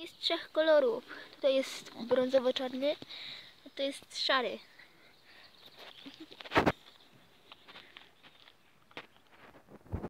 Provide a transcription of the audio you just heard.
jest trzech kolorów. Tutaj jest brązowo-czarny, a to jest szary.